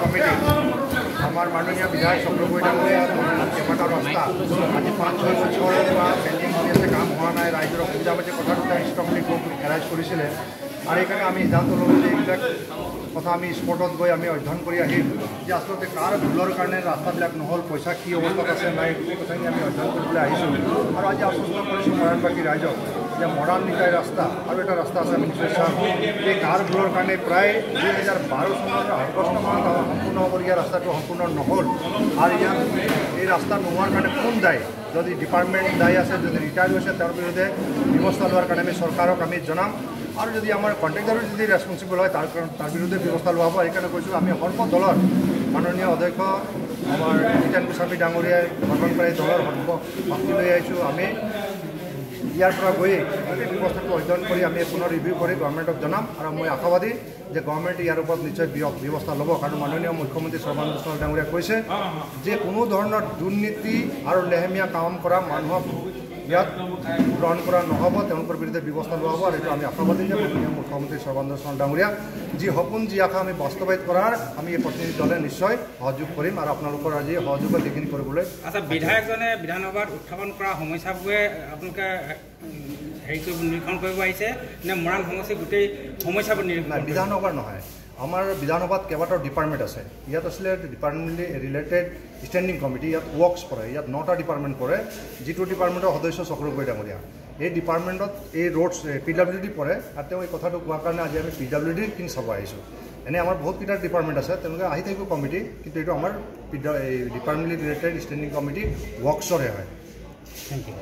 আমাৰ মাননীয় বিধায়ক চক্ৰৱৰ্তী ডাঙৰীয়া কেইবাটাও ৰাস্তা আজি পাঁচ, ছয় বছৰৰ পৰা পেণ্ডিং কৰি আছে কাম হোৱা নাই ৰাইজৰ অসুবিধা হৈছে কথা দুটা ষ্ট্ৰংলি এৰাইজ কৰিছিলে আৰু সেইকাৰণে আমি সিদ্ধান্ত ল'লোঁ যে এইবিলাক কথা আমি স্পটত গৈ আমি অধ্যয়ন কৰি আহিম। যে আচলতে কাৰ ভুলৰ কাৰণে ৰাস্তাবিলাক নহ'ল, পইচা কি অৱস্থাত আছে নাই গোটেই কথাখিনি আমি অধ্যয়ন কৰিবলৈ আহিছোঁ। আৰু আজি আশ্বস্ত কৰিছোঁ মৰাণবাসী ৰাইজক। যে মৰাণ নিকাই ৰাস্তা আৰু এটা ৰাস্তা আছে চাম। এই কাৰ ভুলৰ কাৰণে প্ৰায় দুহেজাৰ বাৰ চনৰ আগষ্ট মাহত সম্পূৰ্ণ হ'বলগীয়া ৰাস্তাটো সম্পূৰ্ণ নহ'ল। আৰু ইয়াত এই ৰাস্তা নোহোৱাৰ কাৰণে কোন দায়ী? যদি ডিপাৰ্টমেণ্ট দায়ী আছে যদি ৰিটায়াৰ হৈছে তেওঁৰ বিৰুদ্ধে ব্যৱস্থা লোৱাৰ কাৰণে আমি চৰকাৰক আমি জনাম। আৰু যদি আমাৰ কণ্ট্ৰেক্টাৰো যদি ৰেচপনচিবল হয় তাৰ তাৰ বিৰুদ্ধে ব্যৱস্থা লোৱা হ'ব। সেইকাৰণে কৈছোঁ আমি সৰ্বদলৰ মাননীয় অধ্যক্ষ আমাৰ জিতেন গোস্বামী ডাঙৰীয়াই কৰা এই দলৰ সৰ্ব শক্তি লৈ আহিছোঁ। আমি ইয়াৰ পৰা গৈ গোটেই ব্যৱস্থাটো অধ্যয়ন কৰি আমি পুনৰ ৰিভিউ কৰি গভৰ্ণমেণ্টক জনাম আৰু মই আশাবাদী যে গভৰ্ণমেণ্টে ইয়াৰ ওপৰত নিশ্চয় ব্য- ব্যৱস্থা ল'ব। কাৰণ মাননীয় মুখ্যমন্ত্ৰী সৰ্বানন্দ সোণোৱাল ডাঙৰীয়াই কৈছে যে কোনো ধৰণৰ দুৰ্নীতি আৰু লেহেমীয়া কাম কৰা মানুহক ইয়াত গ্ৰহণ কৰা নহ'ব তেওঁলোকৰ বিৰুদ্ধে ব্যৱস্থা লোৱা হ'ব আৰু এইটো আমি আশাবাদী যে মাননীয় মুখ্যমন্ত্ৰী সৰ্বানন্দ সোণোৱাল ডাঙৰীয়া যি সপোন যি আশা আমি বাস্তৱায়িত কৰাৰ আমি এই প্ৰতিনিধি দলে নিশ্চয় সহযোগ কৰিম আৰু আপোনালোকৰ আজি সহযোগত এইখিনি কৰিবলৈ আচ্ছা বিধায়কজনে বিধানসভাত উত্থাপন কৰা সমস্যাবোৰে আপোনালোকে হেৰি কৰিব নিৰীক্ষণ কৰিব আহিছে নে মৰাণ সমষ্টিৰ গোটেই সমস্যাবোৰ নিৰীক্ষণ? বিধানসভাৰ নহয়। আমাৰ বিধানসভাত কেইবাটাও ডিপাৰ্টমেণ্ট আছে। ইয়াত আছিলে ডিপাৰ্টমেণ্টলি ৰিলেটেড ষ্টেণ্ডিং কমিটি ইয়াত ৱৰ্কছ পৰে ইয়াত নটা ডিপাৰ্টমেণ্ট পৰে যিটো ডিপাৰ্টমেণ্টৰ সদস্য চক্ৰৱৰ্তী ডাঙৰীয়া। এই ডিপাৰ্টমেণ্টত এই ৰোডছ পি ডাব্লিউ ডি পৰে। আৰু তেওঁ এই কথাটো কোৱাৰ কাৰণে আজি আমি পি ডাব্লিউ ডিখিনি চাব আহিছোঁ। এনেই আমাৰ বহুতকেইটা ডিপাৰ্টমেণ্ট আছে। তেওঁলোকে আহি থাকিব কমিটি কিন্তু এইটো আমাৰ পি এই ডিপাৰ্টমেণ্টলি ৰিলেটেড ষ্টেণ্ডিং কমিটি ৱৰ্কছৰহে হয়। Thank you